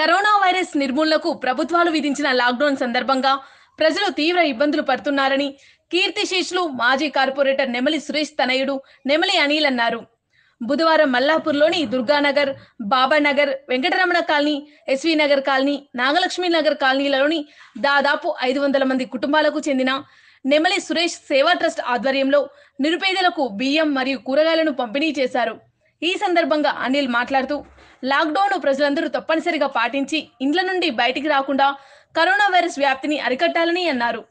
Corona virus నిర్మూలనకు ప్రభుత్వాలు విధించిన లాక్డౌన్ సందర్భంగా ప్రజలు తీవ్ర ఇబ్బందులు పడుతున్నారని కీర్తిశేషులు మాజీ కార్పొరేటర్ నెమలి సురేష్ తనయుడు నెమలి అనిల్ అన్నారు. బుధవారం మల్లాపూర్లోని Durganagar Babanagar Venkataramana colony SV Nagar colony Nagalakshmi Nagar కాలనీలలోని దాదాపు ఐదు వందల మంది కుటుంబాలకు చెందిన నెమలి సురేష్ సేవా ట్రస్ట్ ఆధ్వర్యంలో నిరుపేదలకు బియ్యం మరియు కూరగాయలను పంపిణీ చేశారు. ఈ సందర్భంగా అనిల్ మాట్లాడుతూ లాక్డౌన్ ప్రజలందరూ తప్పనిసరిగా పాటించి ఇండ్ల నుండి బయటికి రాకుండా కరోనా వైరస్ వ్యాప్తిని అరికట్టాలని అన్నారు.